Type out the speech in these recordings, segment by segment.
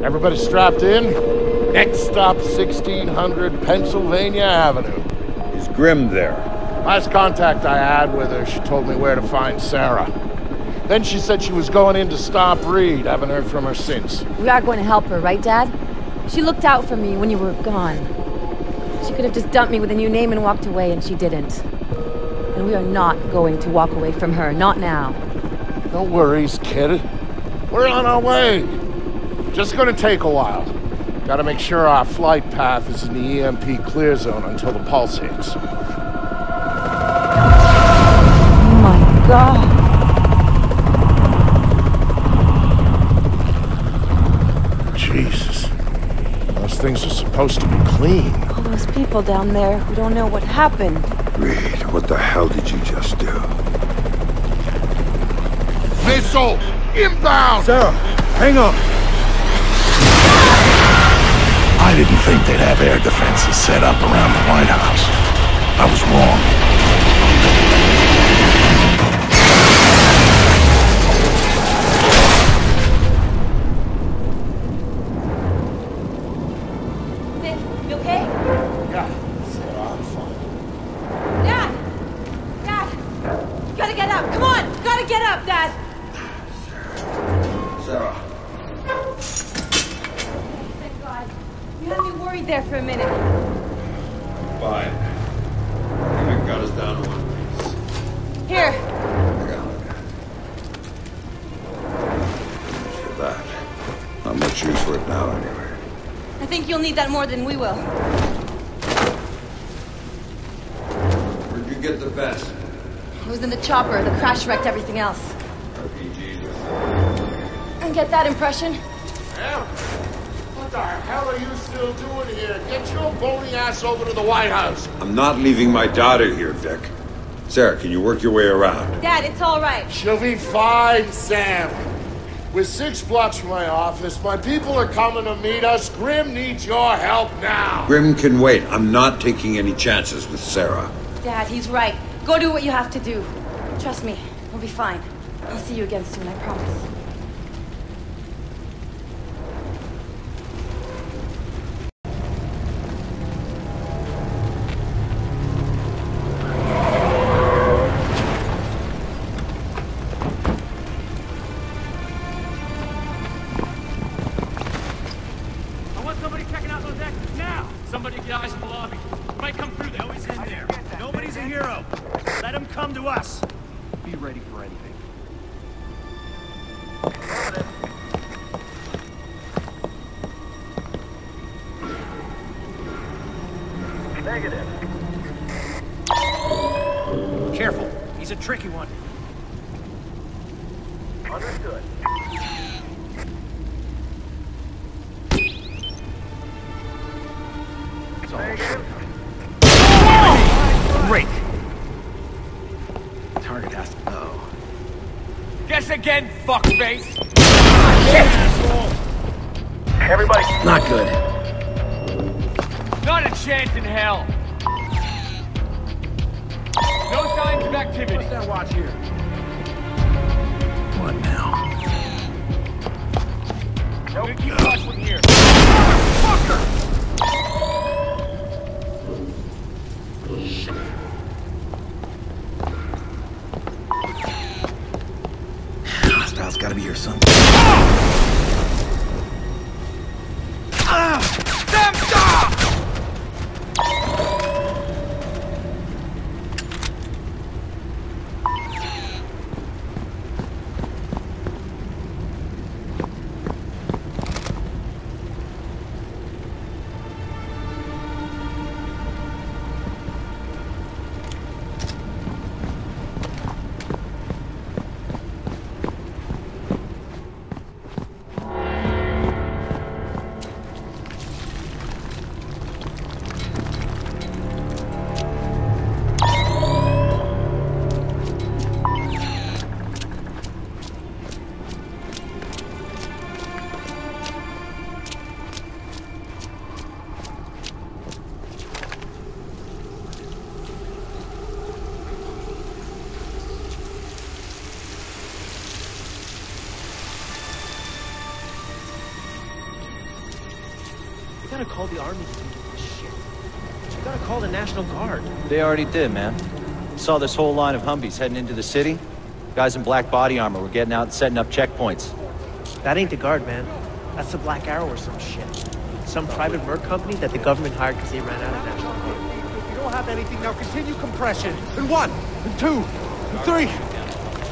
Everybody strapped in? Next stop 1600 Pennsylvania Avenue. Is Grim there? Last contact I had with her, she told me where to find Sarah. Then she said she was going in to stop Reed. Haven't heard from her since. We are going to help her, right, Dad? She looked out for me when you were gone. She could have just dumped me with a new name and walked away, and she didn't. And we are not going to walk away from her, not now. No worries, kid. We're on our way. Just gonna take a while. Gotta make sure our flight path is in the EMP clear zone until the pulse hits. Oh my god. Jesus. Those things are supposed to be clean. All those people down there who don't know what happened. Reed, what the hell did you just do? Missile! Inbound! Sarah, hang on! I didn't think they'd have air defenses set up around the White House. I was wrong. Vic, you okay? Yeah, Sarah, I'm fine. Dad! Dad! You gotta get up! Come on! You gotta get up, Dad! Sarah. Thank God. You had me worried there for a minute. Fine. Even got us down to one piece. Here. I got it. For that. Not much use for it now, anyway. I think you'll need that more than we will. Where'd you get the vest? It was in the chopper. The crash wrecked everything else. RPGs. And get that impression? What the hell are you still doing here? Get your bony ass over to the White House. I'm not leaving my daughter here, Vic. Sarah, can you work your way around? Dad, it's all right. She'll be fine, Sam. We're six blocks from my office. My people are coming to meet us. Grim needs your help now. Grim can wait. I'm not taking any chances with Sarah. Dad, he's right. Go do what you have to do. Trust me, we'll be fine. I'll see you again soon, I promise. Out those exits now! Somebody get eyes in the lobby. Might come through there. Always in there. Nobody's a hero. Let him come to us. Be ready for anything. Negative. Careful. He's a tricky one. Understood. Great. Target has to know. Guess again, fuckface. Everybody. Not good. Not a chance in hell. No signs of activity. What's that watch here? What now? Nope. Keep watch from here. Hostiles gotta be gotta call the army to do this shit. You gotta call the National Guard. They already did, man. Saw this whole line of Humvees heading into the city. Guys in black body armor were getting out and setting up checkpoints. That ain't the Guard, man. That's the Black Arrow or some shit. Some private merc company that the government hired because they ran out of National Guard. If you don't have anything, now continue compression. In one, in two, in three.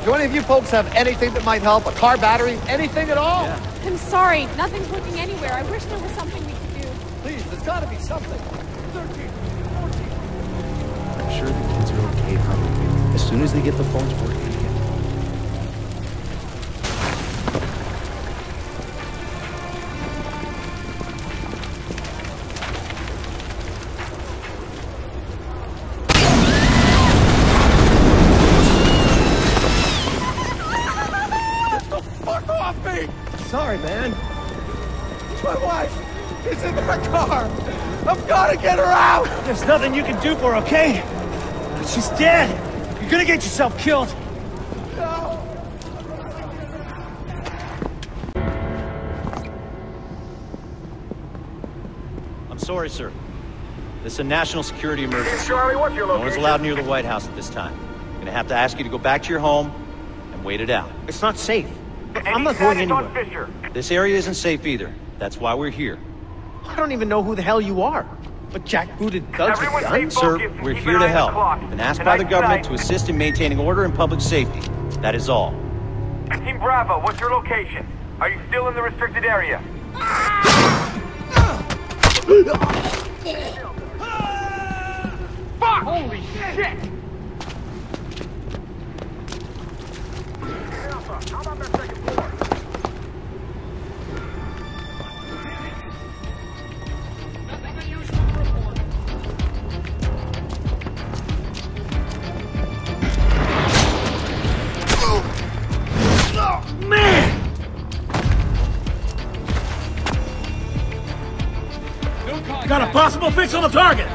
Do any of you folks have anything that might help? A car battery? Anything at all? I'm sorry, nothing's working anywhere. I wish there was something we could do. Please, there's gotta be something. 13, 14. I'm sure the kids are okay, honey. As soon as they get the phones working again. Fuck off me! Sorry, man. It's my wife. It's in my car. I've gotta get her out. There's nothing you can do for her, okay? She's dead. You're gonna get yourself killed. No. I'm sorry, sir. This is a national security emergency. Charlie, what's your No one's allowed near the White House at this time. I'm Gonna have to ask you to go back to your home and wait it out. It's not safe. I'm not going anywhere. This area isn't safe either. That's why we're here. I don't even know who the hell you are. But jackbooted thugs with guns? Sir, we're here to help. Been asked by the government to assist in maintaining order and public safety. That is all. Team Bravo, what's your location? Are you still in the restricted area? Fuck! Holy shit! Got a possible fix on the target!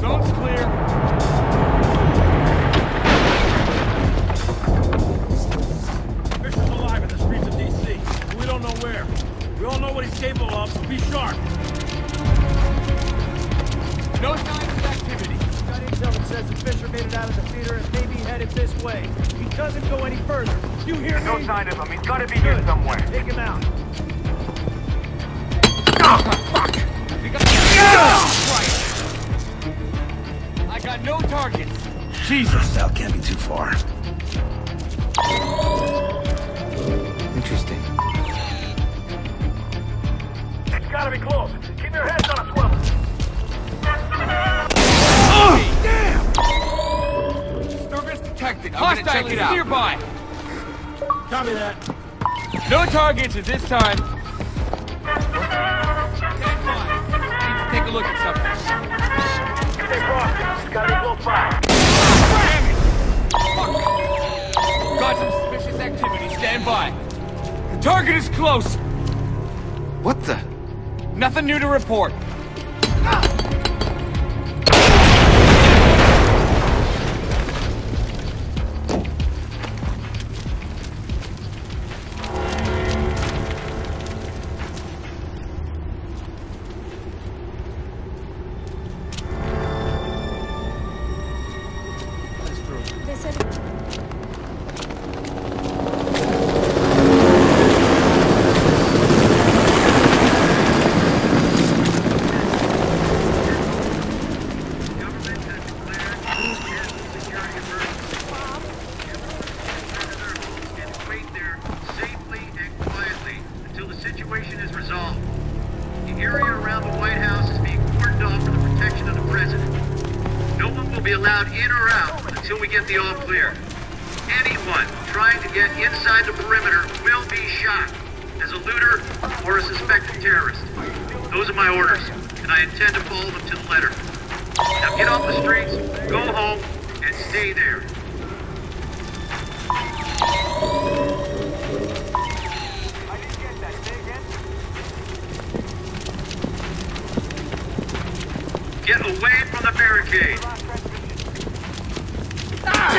Zone's clear. Fisher's alive in the streets of D.C. We don't know where. We all know what he's capable of, so be sharp. No signs says the Fisher made it out of the theater and maybe headed this way. He doesn't go any further. You hear No me? sign of him. He's gotta be here somewhere. Take him out. Ah, I got no targets. Jesus, cell can't be too far. Interesting. It's gotta be close. Disturbance detected. I'm gonna check it out. nearby. Copy that. No targets at this time. Need to take a look at something. Stay cautious. It's gotta be close by. Damn it! Got some suspicious activity. Stand by. The target is close. What the? Nothing new to report. They until we get the all clear. Anyone trying to get inside the perimeter will be shot as a looter or a suspected terrorist. Those are my orders, and I intend to follow them to the letter. Now get off the streets, go home, and stay there. Get away from the barricade.